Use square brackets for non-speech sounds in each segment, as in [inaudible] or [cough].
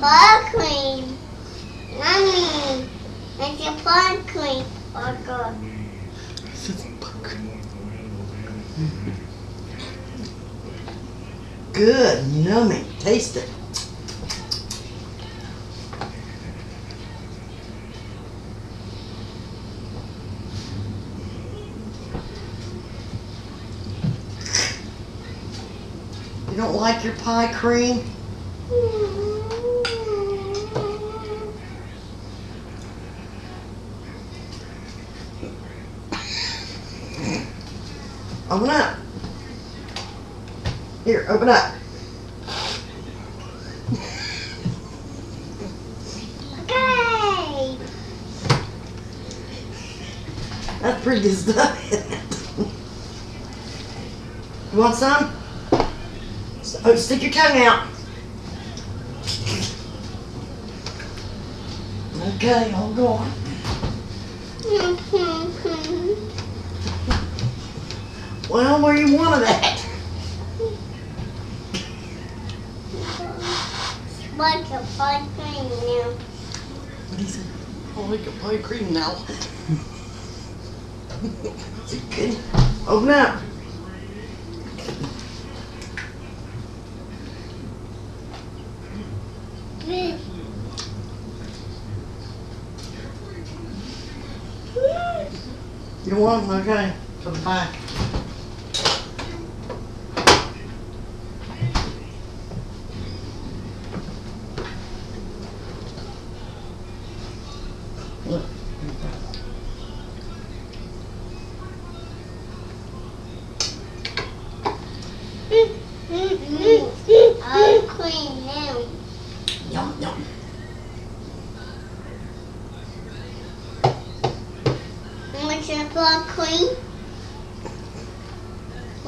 Ball cream. Mommy, it's a ball cream. Oh God. Good, yummy. Taste it. You don't like your pie cream? Open up. Here, open up. Okay. That's pretty good stuff. You want some? S- Oh, stick your tongue out. Okay, go on. Well, where you wanted that? Like a ball cream now. What is it? I like a pie cream now. [laughs] is it good? Open up. You want? Okay. For the pie. Look. Ball cream now. Yum, yum. What's your ball cream?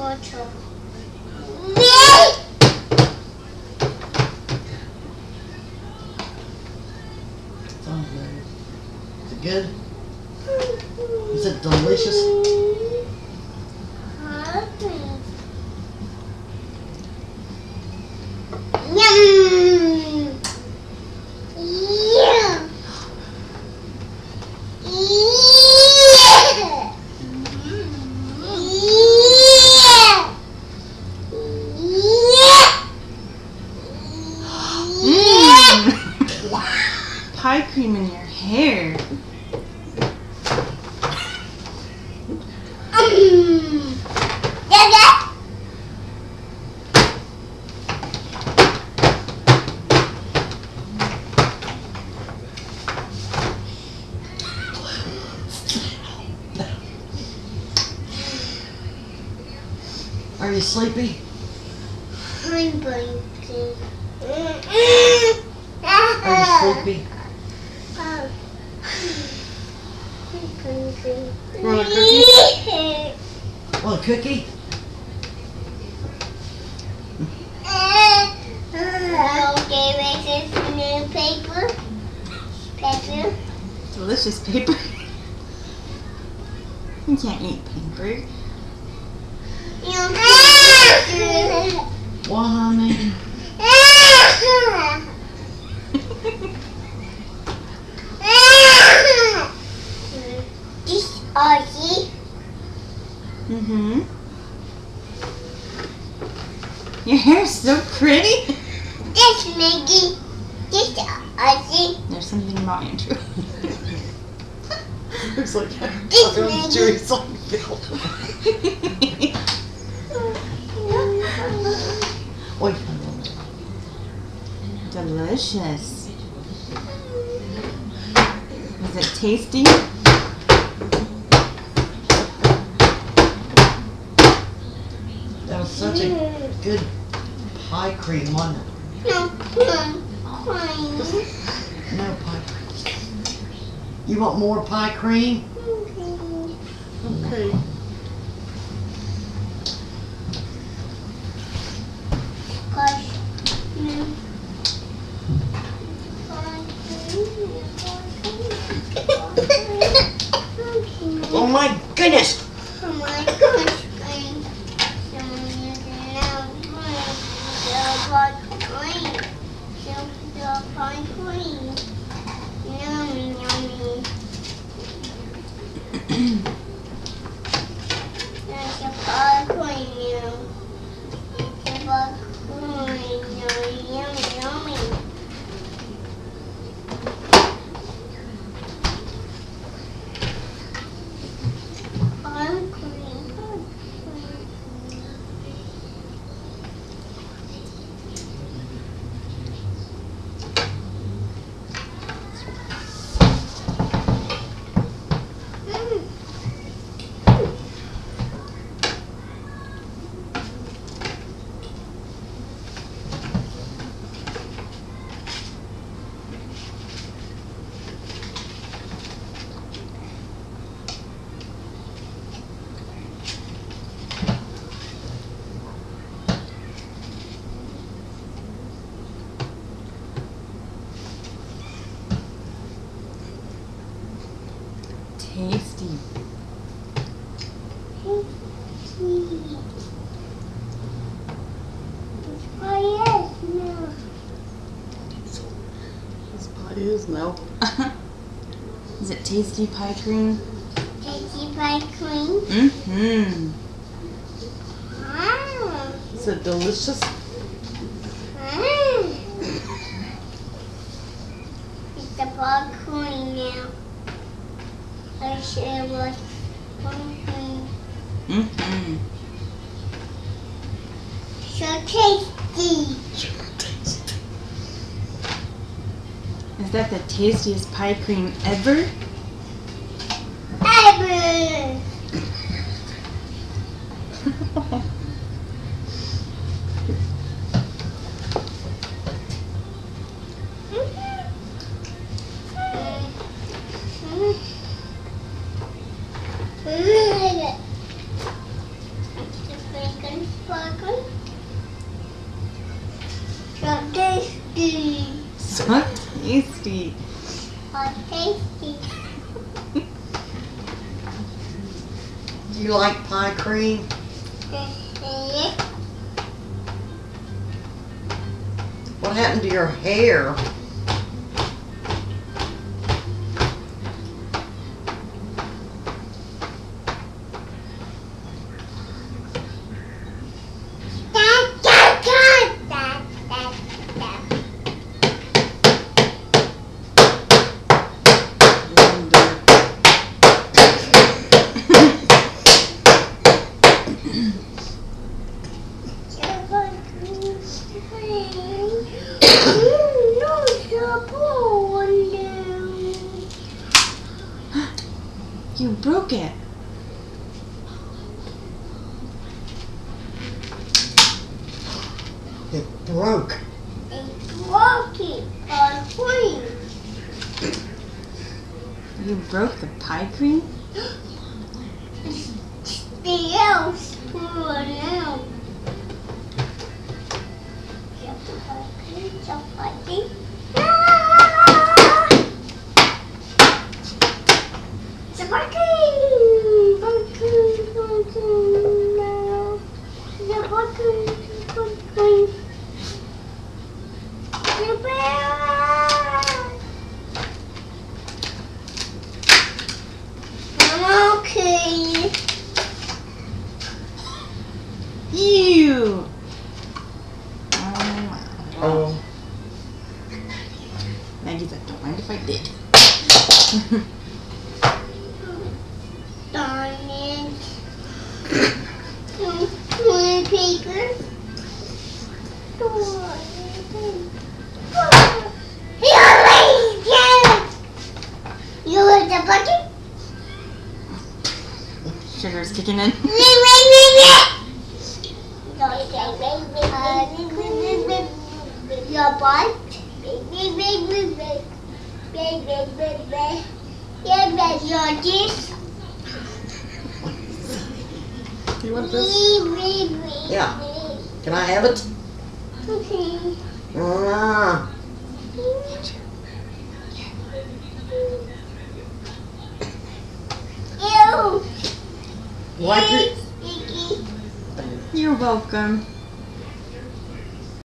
Oh, man. Is it good? Is it delicious? Yum! Yeah! Yeah! Yeah! Mm. Pie cream in your hair. Yeah, yeah. Are you sleepy? I'm blinking. Are you sleepy? Oh. Want a cookie? Want a cookie? Okay, this is new paper. Paper. Delicious [laughs] paper. You can't eat paper. You What, honey? This Ozzy. Mm-hmm. Your hair's so pretty. This Maggie. This Ozzy. There's something wrong, Andrew. [laughs] Looks like This I'm Maggie. Jerry Seinfeld. [laughs] Wait, Delicious. Is it tasty? Was such a good pie cream, wasn't it? No, no, cream. No pie cream. You want more pie cream? Okay. No. Oh my goodness! blood green. a pine green. Is now. [laughs] Is it tasty pie cream? Tasty pie cream. Mm-hmm. Ah. Is it delicious? Ah. It's the pie cream now. I should have watched cream. Mm-hmm. So tasty. [laughs] Is that the tastiest pie cream ever? Ever. So tasty. so tasty. So tasty. [laughs] Do you like pie cream? What happened to your hair? You broke it. It broke. It broke it on cream. You broke the pie cream? [gasps] Okay. Don't mind if I did. Darn it. Toilet paper. You want the bucket? Sugar's kicking in. Your butt. Yeah, but your this. You want this? Yeah. can I have it? Okay. Ah, Ew. wipe your, Icky. You're welcome.